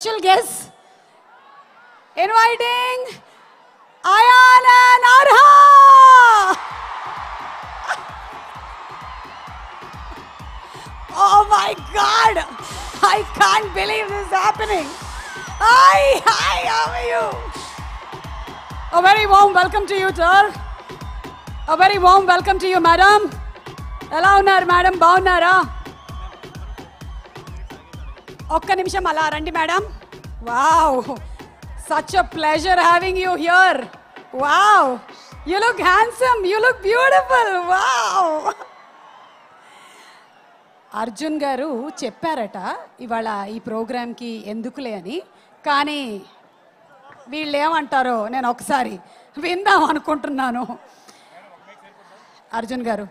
special guest inviting Ayan and Arha. oh my God, I can't believe this is happening. Hi, hi, how are you? A very warm welcome to you, sir. A very warm welcome to you, madam. Hello, madam, Baunar. ఒక్క నిమిషం అలా రండి madam. Wow. Such a pleasure having you here wow you look handsome you look beautiful wow Arjun గారు చెప్పారట ఇవాళ ఈ ప్రోగ్రామ్కి ఎందుకులే అని. కానీ వీళ్ళు ఏమంటారో నేను ఒకసారి విందాం అనుకుంటున్నాను. అర్జున్ గారు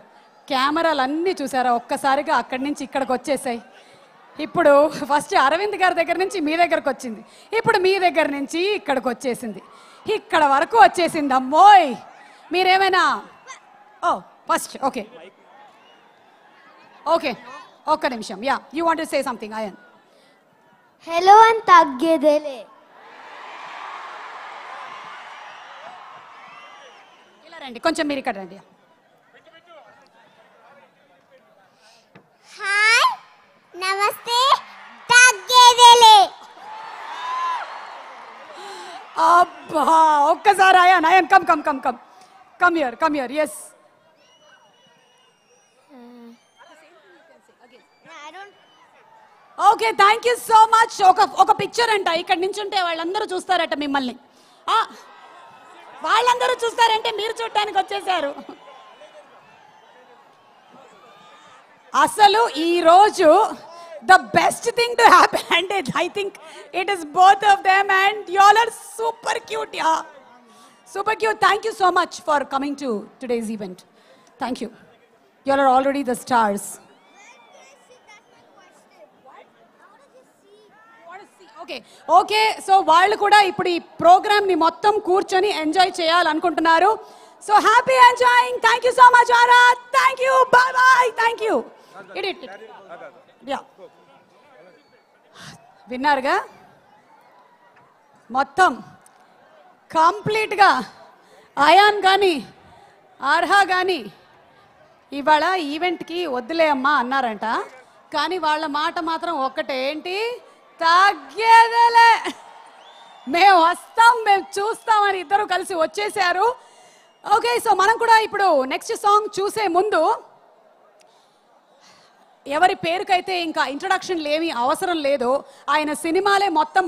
కెమెరాలు అన్నీ చూసారా? ఒక్కసారిగా అక్కడి నుంచి ఇక్కడికి వచ్చేసాయి. ఇప్పుడు ఫస్ట్ అరవింద్ గారి దగ్గర నుంచి మీ దగ్గరకు వచ్చింది. ఇప్పుడు మీ దగ్గర నుంచి ఇక్కడికి వచ్చేసింది. ఇక్కడ వరకు వచ్చేసింది అమ్మోయ్! మీరేమైనా? ఓ ఫస్ట్ ఓకే. ఓకే ఒక్క నిమిషం. Ya you want say something Ayaan. Hello అని తగ్గేదేలే. ఇలా రండి కొంచెం మీరు ఇక్కడ రండి. ఒక్కసారి Ayaan Ayaan come come come come. Come here come here yes okay thank you so much ఒక ఒక పిక్చర్ అంట ఇక్కడ నుంచి ఉంటే వాళ్ళందరూ చూస్తారట మిమ్మల్ని. ఆ, వాళ్ళందరూ చూస్తారంటే మీరు చూడటానికి వచ్చేసారు. అసలు ఈ రోజు the best thing to happy అంటే I think it is both of them and you'll are super cute yeah super cute thank you so much for coming to today's event thank you you'll are already the stars okay okay so వాళ్ళు కూడా ఇప్పుడు ఈ programme ని మొత్తం కూర్చొని enjoy చేయాలనుకుంటున్నారు so happy enjoying thank you so much aura thank you bye bye thank you it it yeah విన్నారుగా? మొత్తం కంప్లీట్గా అయాన్ కానీ అర్హా కానీ ఇవాళ ఈవెంట్కి వద్దులే అమ్మా అన్నారంట. కానీ వాళ్ళ మాట మాత్రం ఒక్కటేంటి? తగ్గేదేలే. మేము వస్తాం మేము చూస్తామని ఇద్దరు కలిసి వచ్చేసారు ఓకే సో మనం కూడా ఇప్పుడు నెక్స్ట్ సాంగ్ చూసే ముందు ఎవరి పేరుకైతే ఇంకా ఇంట్రడక్షన్లు ఏమీ అవసరం లేదు ఆయన సినిమాలే మొత్తం